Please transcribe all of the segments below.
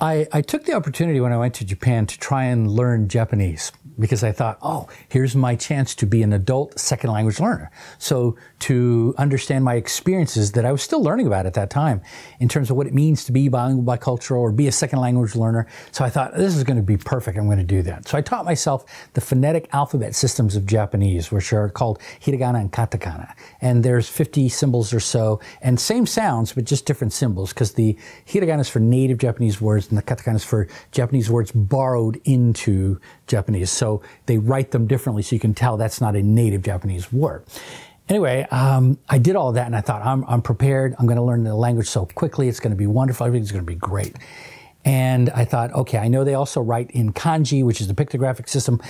I, I took the opportunity when I went to Japan to try and learn Japanese because I thought, oh, here's my chance to be an adult second language learner. So to understand my experiences that I was still learning about at that time in terms of what it means to be bilingual, bicultural, or be a second language learner. So I thought, this is going to be perfect. I'm going to do that. So I taught myself the phonetic alphabet systems of Japanese, which are called hiragana and katakana. And there's 50 symbols or so, and same sounds, but just different symbols, because the hiragana is for native Japanese words, and the katakana is for Japanese words borrowed into Japanese. So they write them differently so you can tell that's not a native Japanese word. Anyway, um, I did all that and I thought, I'm, I'm prepared. I'm going to learn the language so quickly. It's going to be wonderful. Everything's going to be great. And I thought, okay, I know they also write in kanji, which is the pictographic system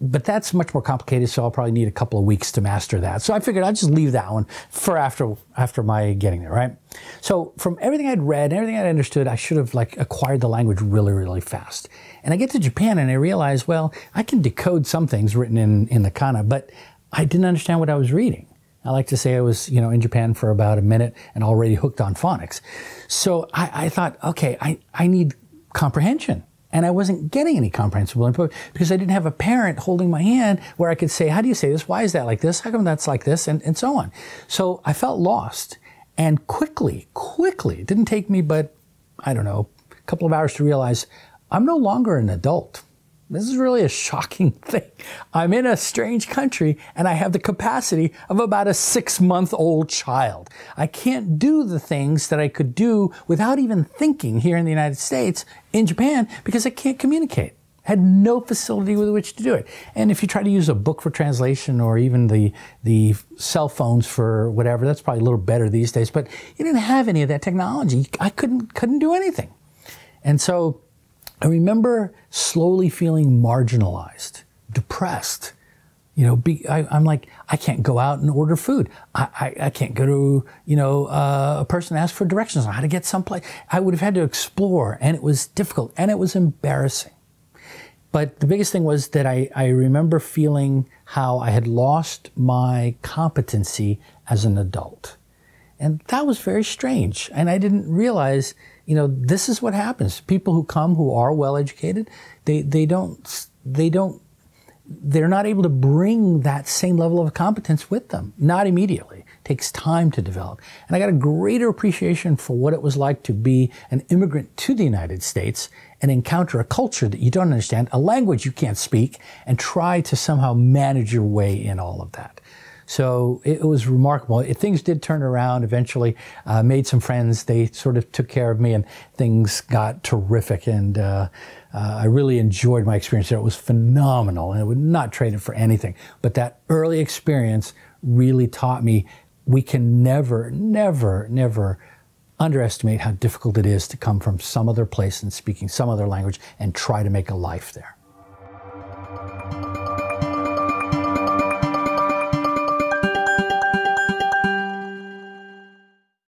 but that's much more complicated, so I'll probably need a couple of weeks to master that. So I figured I'd just leave that one for after after my getting there, right? So from everything I'd read, and everything I'd understood, I should have like acquired the language really, really fast. And I get to Japan and I realize, well, I can decode some things written in, in the kana, but I didn't understand what I was reading. I like to say I was, you know, in Japan for about a minute and already hooked on phonics. So I, I thought, okay, I, I need comprehension. And I wasn't getting any comprehensible input because I didn't have a parent holding my hand where I could say, How do you say this? Why is that like this? How come that's like this? And, and so on. So I felt lost. And quickly, quickly, it didn't take me but, I don't know, a couple of hours to realize I'm no longer an adult. This is really a shocking thing. I'm in a strange country and I have the capacity of about a six month old child. I can't do the things that I could do without even thinking here in the United States, in Japan, because I can't communicate. I had no facility with which to do it. And if you try to use a book for translation or even the, the cell phones for whatever, that's probably a little better these days, but you didn't have any of that technology. I couldn't, couldn't do anything. And so I remember slowly feeling marginalized, depressed. You know, be, I, am like, I can't go out and order food. I, I, I can't go to, you know, uh, a person ask for directions on how to get someplace. I would have had to explore, and it was difficult, and it was embarrassing. But the biggest thing was that I, I remember feeling how I had lost my competency as an adult. And that was very strange. And I didn't realize you know, this is what happens. People who come who are well educated, they, they don't, they don't, they're not able to bring that same level of competence with them. Not immediately. It takes time to develop. And I got a greater appreciation for what it was like to be an immigrant to the United States and encounter a culture that you don't understand, a language you can't speak, and try to somehow manage your way in all of that. So it, was remarkable. It, things did turn around eventually. Uh, made some friends. They sort of took care of me, and things got terrific. And uh, uh, I really enjoyed my experience there. It was phenomenal, and I would not trade it for anything. But that early experience really taught me we can never, never, never underestimate how difficult it is to come from some other place and speaking some other language and try to make a life there.